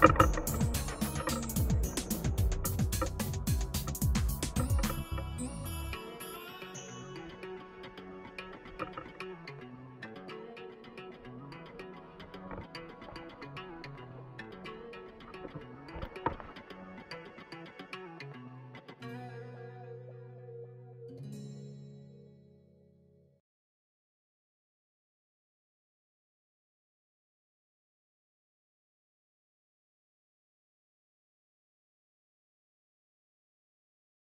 you